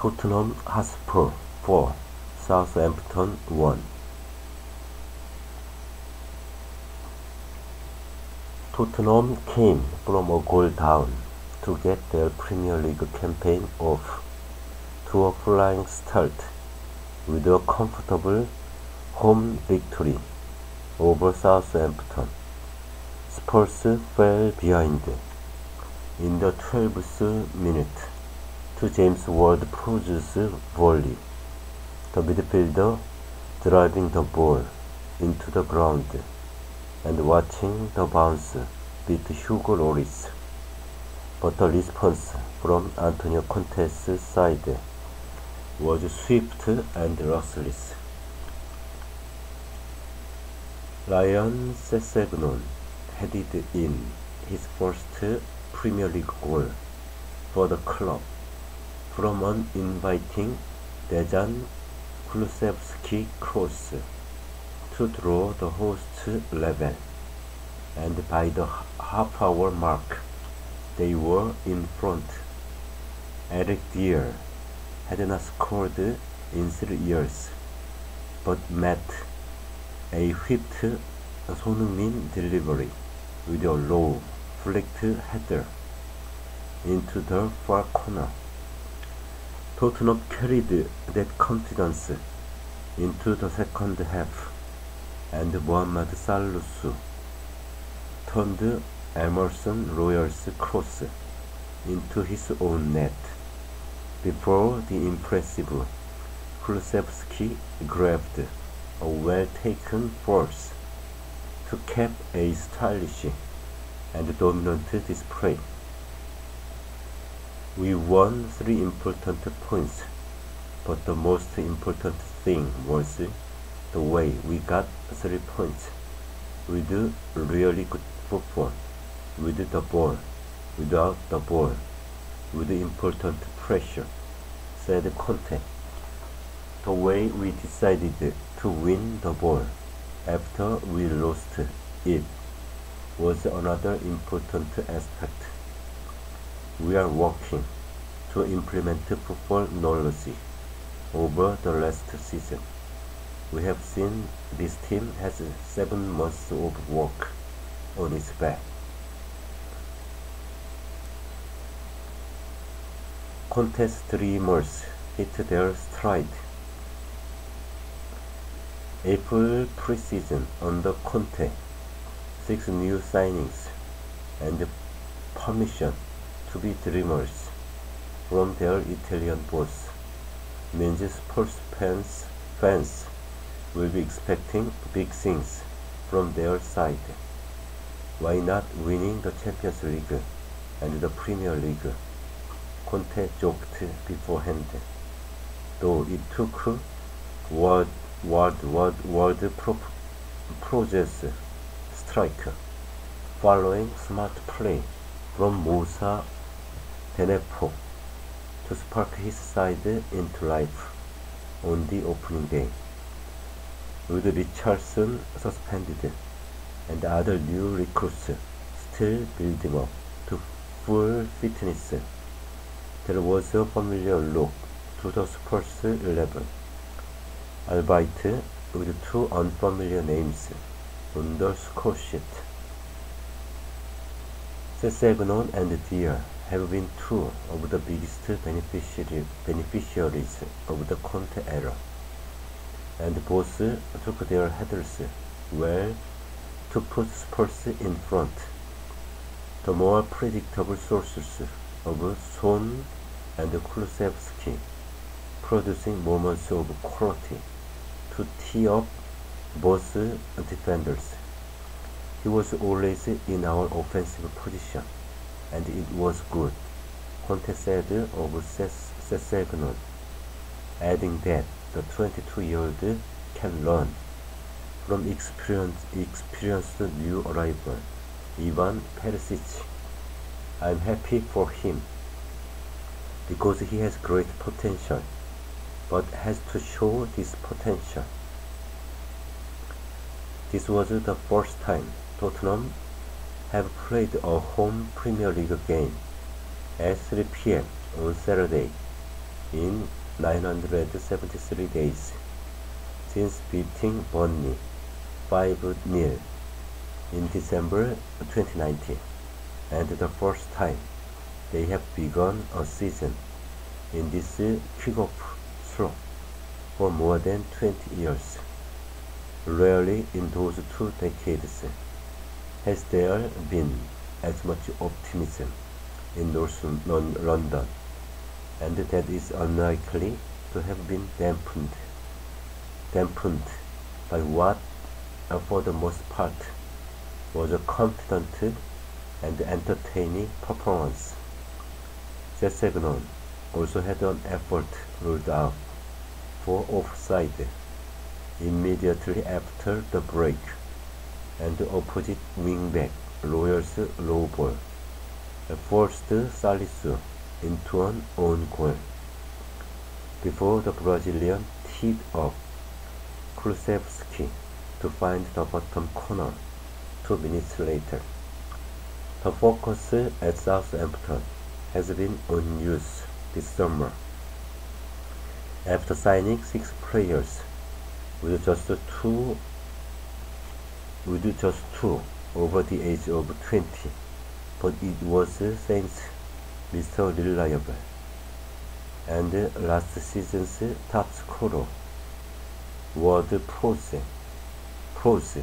Tottenham Hotspur 4, Southampton 1. Tottenham came from a goal down to get their Premier League campaign off to a flying start with a comfortable home victory over Southampton. Spurs fell behind in the 12th minute to James Ward-Prowse's volley. The midfielder driving the ball into the ground and watching the bounce beat Hugo Lloris. But the response from Antonio Conte's side was swift and ruthless. Ryan Sessegnon headed in his first Premier League goal for the club from an inviting Dejan Kulusevski cross to draw the hosts 11 and by the half hour mark they were in front. Eric Dier had not scored in three years but met a whipped Son Heung-min delivery with a low flicked header into the far corner. Tottenham carried that confidence into the second half, and Mohamed Salisu turned Emerson Royal's cross into his own net before the impressive Kulusevski grabbed a well-taken force to cap a stylish and dominant display. We won three important points, but the most important thing was the way we got three points with really good football, with the ball, without the ball, with important pressure, said Conte. The way we decided to win the ball after we lost it was another important aspect. We are working to implement football knowledge over the last season. We have seen this team has seven months of work on its back. Conte's dreamers hit their stride. April preseason under Conte, six new signings and permission to be dreamers from their Italian boss means Spurs fans, fans will be expecting big things from their side. Why not winning the Champions League and the Premier League? Conte joked beforehand, though it took world, world, world, world pro, process striker following smart play from Moussa Djenepo to spark his side into life on the opening day. With Richarlison suspended and other new recruits still building up to full fitness, there was a familiar look to the Spurs 11, albeit with two unfamiliar names on the score sheet. Sessegnon and Dier have been two of the biggest beneficiary, beneficiaries of the Conte era, and both took their headers well to put Spurs in front. The more predictable sources of Son and Kulusevski producing moments of quality to tee up both defenders. He was always in our offensive position, and it was good, Conte said of Sessegnon, adding that the 22-year-old can learn from experience, experienced new arrival, Ivan Perisic. I'm happy for him because he has great potential, but has to show this potential. This was the first time Tottenham have played a home Premier League game at 3 p.m. on Saturday in 973 days since beating Burnley 5-0 in December 2019 and the first time they have begun a season in this kickoff slump for more than 20 years. Rarely in those two decades has there been as much optimism in North London, and that is unlikely to have been dampened, dampened by what, uh, for the most part, was a confident and entertaining performance. Sessegnon also had an effort ruled out for offside immediately after the break and the opposite wingback Royals low ball forced Salisu into an own goal before the Brazilian teed up Kulusevski to find the bottom corner two minutes later. The focus at Southampton has been on youth this summer. After signing six players with just two with just two over the age of 20, but it was uh, since Mr. Reliable and uh, last season's uh, top scorer Ward Prowse, Prowse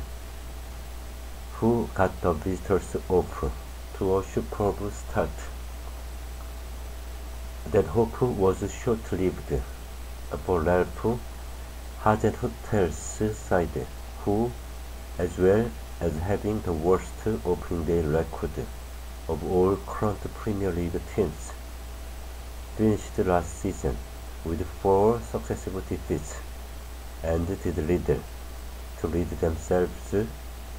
who got the visitors off to a superb start. That hope was short-lived for Ralph Hasenhüttl's side, who, as well as having the worst opening day record of all current Premier League teams, finished last season with four successive defeats and did little to rid themselves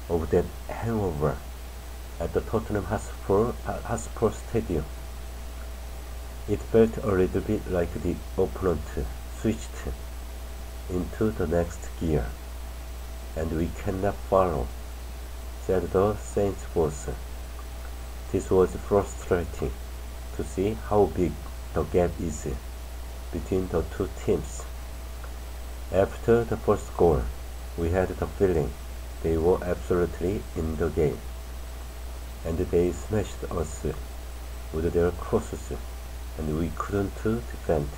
of that hangover at the Tottenham Hotspur, Hotspur Stadium. It felt a little bit like the opponent switched into the next gear, and we cannot follow, said the Saints boss. This was frustrating to see how big the gap is between the two teams. After the first goal, we had the feeling they were absolutely in the game, and they smashed us with their crosses, and we couldn't defend.